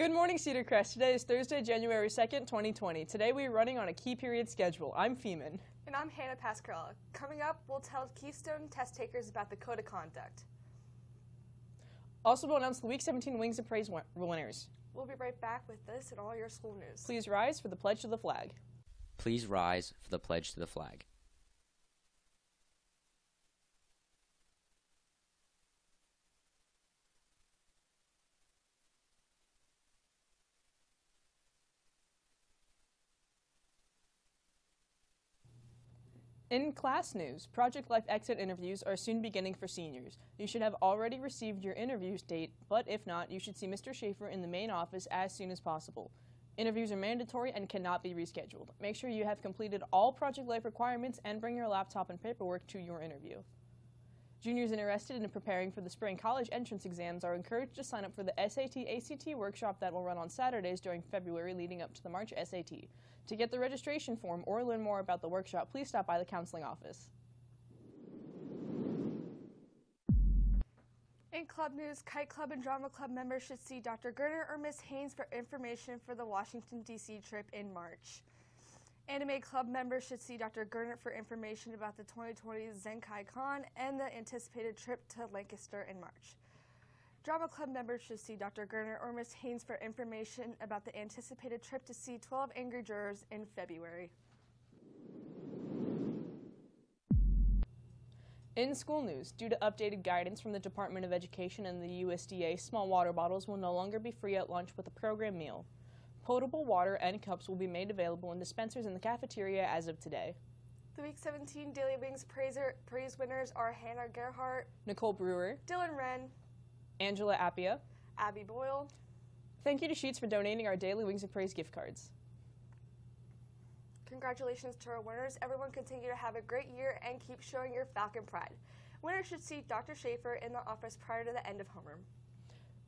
Good morning, Cedar Crest. Today is Thursday, January 2nd, 2020. Today we are running on a key period schedule. I'm Feeman. And I'm Hannah Pascarella. Coming up, we'll tell Keystone test takers about the code of conduct. Also, we'll announce the Week 17 Wings of Praise winners. We'll be right back with this and all your school news. Please rise for the pledge to the flag. Please rise for the pledge to the flag. In class news, Project Life exit interviews are soon beginning for seniors. You should have already received your interview date, but if not, you should see Mr. Schaefer in the main office as soon as possible. Interviews are mandatory and cannot be rescheduled. Make sure you have completed all Project Life requirements and bring your laptop and paperwork to your interview. Juniors interested in preparing for the spring college entrance exams are encouraged to sign up for the SAT ACT workshop that will run on Saturdays during February leading up to the March SAT. To get the registration form or learn more about the workshop, please stop by the counseling office. In club news, Kite Club and Drama Club members should see Dr. Gerner or Miss Haynes for information for the Washington, D.C. trip in March. Anime Club members should see Dr. Gerner for information about the 2020 Zenkai Con and the anticipated trip to Lancaster in March. Drama Club members should see Dr. Gerner or Miss Haynes for information about the anticipated trip to see 12 Angry Jurors in February. In school news, due to updated guidance from the Department of Education and the USDA, small water bottles will no longer be free at lunch with a program meal. Potable water and cups will be made available in dispensers in the cafeteria as of today. The Week 17 Daily Wings praiser, praise winners are Hannah Gerhart, Nicole Brewer, Dylan Wren, Angela Appia. Abby Boyle. Thank you to Sheetz for donating our daily Wings of Praise gift cards. Congratulations to our winners. Everyone continue to have a great year and keep showing your Falcon pride. Winners should see Dr. Schaefer in the office prior to the end of homeroom.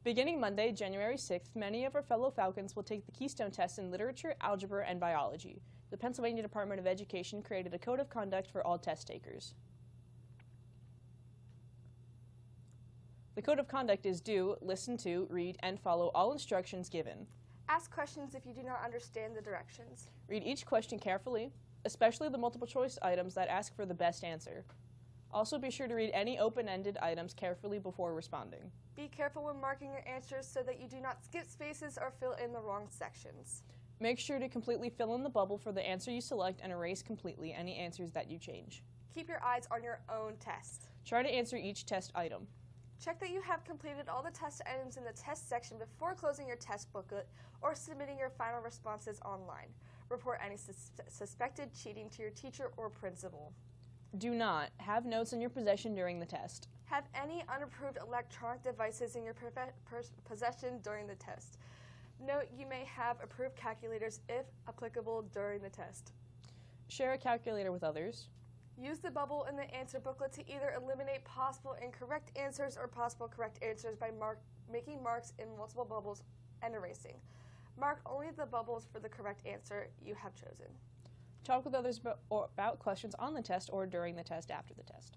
Beginning Monday, January 6th, many of our fellow Falcons will take the Keystone test in literature, algebra, and biology. The Pennsylvania Department of Education created a code of conduct for all test takers. The code of conduct is do, listen to, read, and follow all instructions given. Ask questions if you do not understand the directions. Read each question carefully, especially the multiple choice items that ask for the best answer. Also, be sure to read any open ended items carefully before responding. Be careful when marking your answers so that you do not skip spaces or fill in the wrong sections. Make sure to completely fill in the bubble for the answer you select and erase completely any answers that you change. Keep your eyes on your own test. Try to answer each test item. Check that you have completed all the test items in the test section before closing your test booklet or submitting your final responses online. Report any sus- suspected cheating to your teacher or principal. Do not have notes in your possession during the test. Have any unapproved electronic devices in your possession during the test. Note you may have approved calculators if applicable during the test. Share a calculator with others. Use the bubble in the answer booklet to either eliminate possible incorrect answers or possible correct answers by mark- making marks in multiple bubbles and erasing. Mark only the bubbles for the correct answer you have chosen. Talk with others about, or about questions on the test or during the test after the test.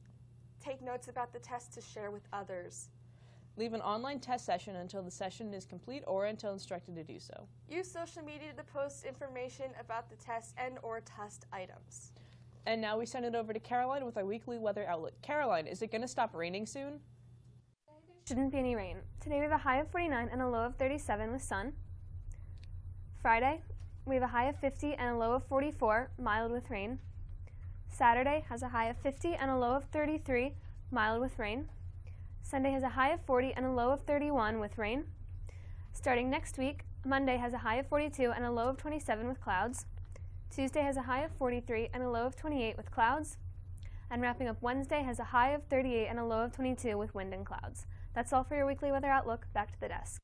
Take notes about the test to share with others. Leave an online test session until the session is complete or until instructed to do so. Use social media to post information about the test and or test items. And now we send it over to Caroline with our weekly weather outlook. Caroline, is it going to stop raining soon? Shouldn't be any rain. Today we have a high of 49 and a low of 37 with sun. Friday, we have a high of 50 and a low of 44, mild with rain. Saturday has a high of 50 and a low of 33, mild with rain. Sunday has a high of 40 and a low of 31 with rain. Starting next week, Monday has a high of 42 and a low of 27 with clouds. Tuesday has a high of 43 and a low of 28 with clouds. And wrapping up Wednesday has a high of 38 and a low of 22 with wind and clouds. That's all for your weekly weather outlook. Back to the desk.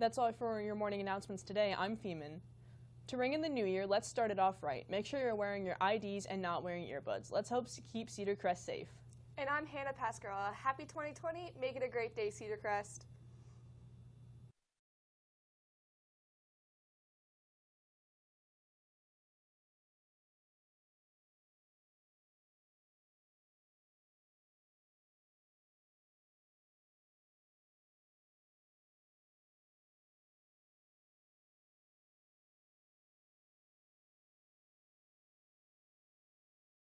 That's all for your morning announcements today. I'm Feeman. To ring in the new year, let's start it off right. Make sure you're wearing your IDs and not wearing earbuds. Let's hope to keep Cedar Crest safe. And I'm Hannah Pascarella. Happy 2020. Make it a great day, Cedar Crest.